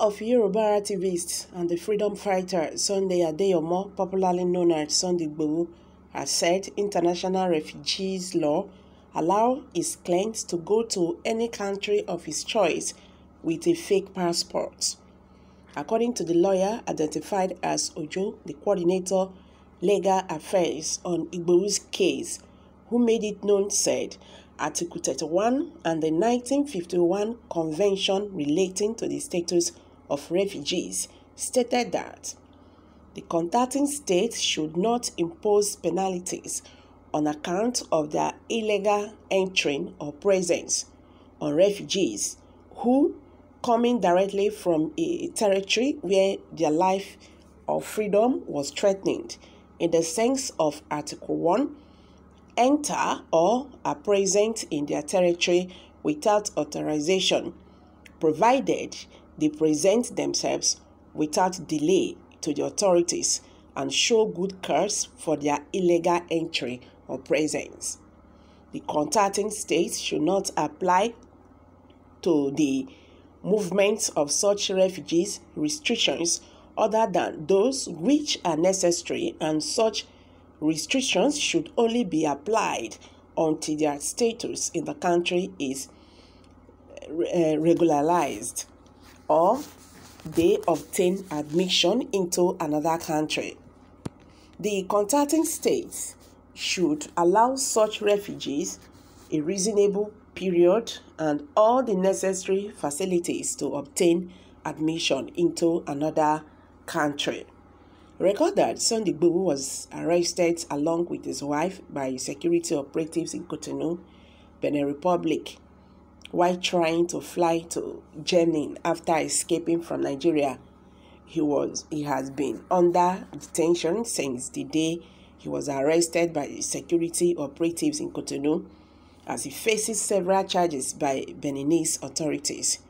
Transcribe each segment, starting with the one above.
of Yoruba activists and the freedom fighter Sunday Adeyemo, popularly known as Sunday Igboho, has said international refugees law allow his clients to go to any country of his choice with a fake passport. According to the lawyer identified as Ojo, the coordinator legal affairs on Igboho's case, who made it known said Article 31 and the 1951 Convention relating to the status of refugees stated that the contacting state should not impose penalties on account of their illegal entry or presence on refugees who coming directly from a territory where their life or freedom was threatened. In the sense of Article 1 enter or are present in their territory without authorization, provided they present themselves without delay to the authorities and show good cause for their illegal entry or presence. The contacting states should not apply to the movement of such refugees restrictions other than those which are necessary and such restrictions should only be applied until their status in the country is uh, regularized or they obtain admission into another country. The contacting states should allow such refugees a reasonable period and all the necessary facilities to obtain admission into another country. Record that Sunday Igboho was arrested along with his wife by security operatives in Cotonou, Benin Republic, while trying to fly to Germany after escaping from Nigeria. He was he has been under detention since the day he was arrested by security operatives in Cotonou as he faces several charges by Beninese authorities.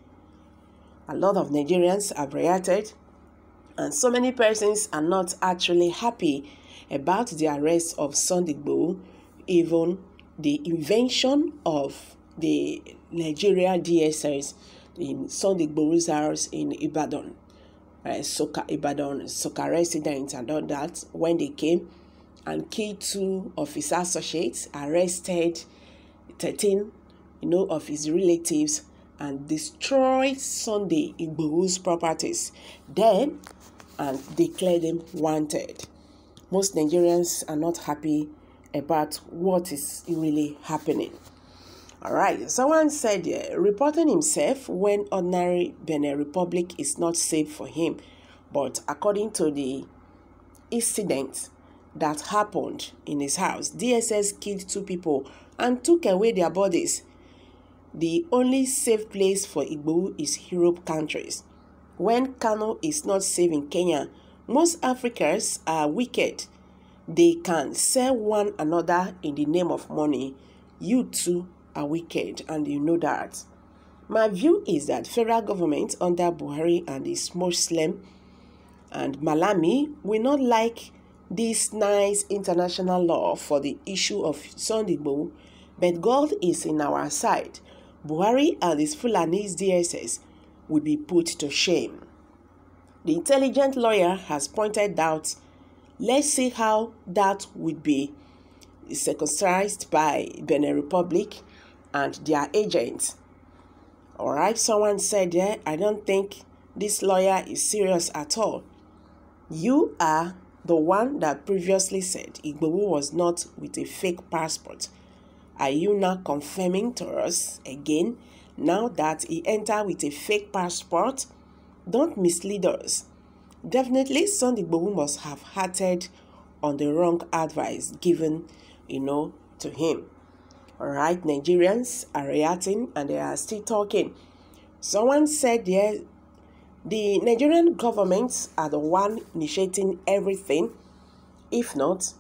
A lot of Nigerians have reacted and so many persons are not actually happy about the arrest of Sunday Igboho, even the invention of the Nigeria DSS in Sunday Igboho's house in Ibadan, uh, Soka, Ibadan, Soka residents and all that, when they came and killed two of his associates, arrested 13 you know, of his relatives, and destroyed Sunday Igboho's properties. Then and declared them wanted. Most Nigerians are not happy about what is really happening. All right, someone said uh, reporting himself when ordinary Benin Republic is not safe for him, but according to the incident that happened in his house, DSS killed two people and took away their bodies. The only safe place for Igbo is Europe countries. When Kanu is not safe in Kenya, most Africans are wicked. They can sell one another in the name of money. You too are wicked and you know that. My view is that federal government under Buhari and his Muslim and Malami will not like this nice international law for the issue of Sunday but God is in our side. Buhari and his Fulanese DSS will be put to shame. The intelligent lawyer has pointed out let's see how that would be circumcised by Benin Republic and their agents. All right, someone said there, I don't think this lawyer is serious at all. You are the one that previously said Igboho was not with a fake passport. Are you now confirming to us again now that he entered with a fake passport, don't mislead us. Definitely, Sunday Igboho must have acted on the wrong advice given, you know, to him. All right, Nigerians are reacting and they are still talking. Someone said yeah, the Nigerian government are the one initiating everything. If not,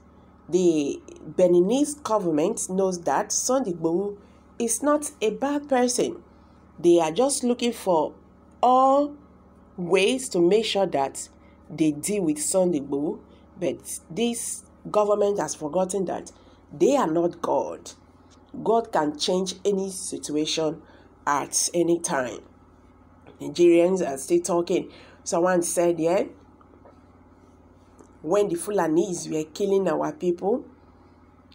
the Beninese government knows that Sunday is not a bad person. They are just looking for all ways to make sure that they deal with Sunday but this government has forgotten that they are not God. God can change any situation at any time. Nigerians are still talking. Someone said, yeah, when the Fulanis were killing our people,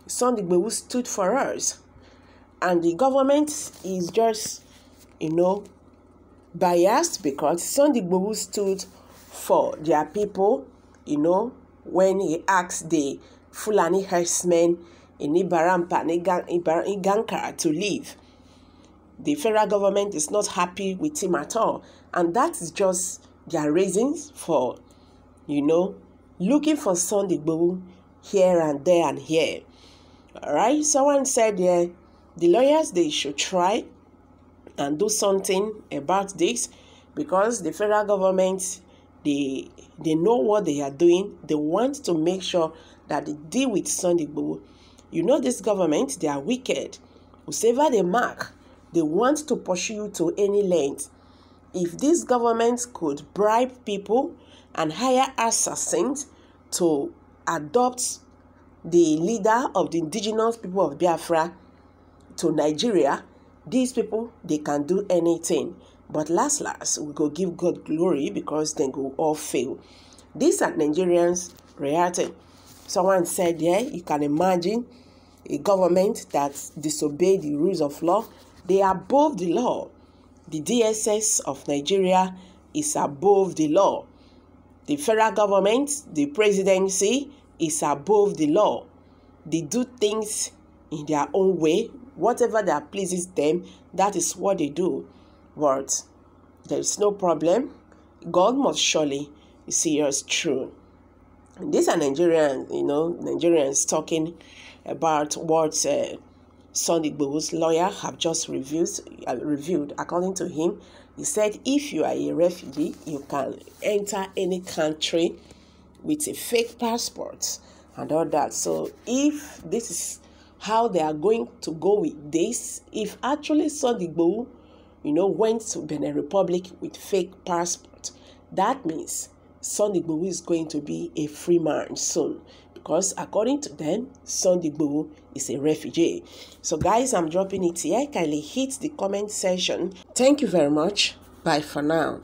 Sunday Igboho stood for us. And the government is just, you know, biased because Sunday Igboho stood for their people, you know, when he asked the Fulani herdsmen in Ibarapa and Igankara to leave. The federal government is not happy with him at all. And that is just their reasons for, you know, looking for Sunday Igboho here and there and here. All right. Someone said, yeah, the lawyers they should try and do something about this because the federal government they they know what they are doing. They want to make sure that they deal with Sunday Igboho. You know this government, they are wicked. Whoever they mark, they want to pursue you to any length. If this government could bribe people and hire assassins to adopt the leader of the indigenous people of Biafra to Nigeria, these people they can do anything. But last last we go give God glory because they go all fail. These are Nigerians reacting. Someone said, yeah, you can imagine a government that disobey the rules of law. They are above the law. The DSS of Nigeria is above the law. The federal government, the presidency is above the law. They do things in their own way. Whatever that pleases them, that is what they do. But there is no problem. God must surely see us through. These are Nigerians, you know, Nigerians talking about what uh, Sunday Igboho's lawyer have just reviewed. Uh, reviewed. According to him, he said if you are a refugee, you can enter any country with a fake passport and all that. So if this is how they are going to go with this, if actually Sunday Igboho, you know, went to Benin Republic with fake passport, that means Sunday Igboho is going to be a free man soon because according to them, Sunday Igboho is a refugee. So guys, I'm dropping it here. Kindly hit the comment section. Thank you very much. Bye for now.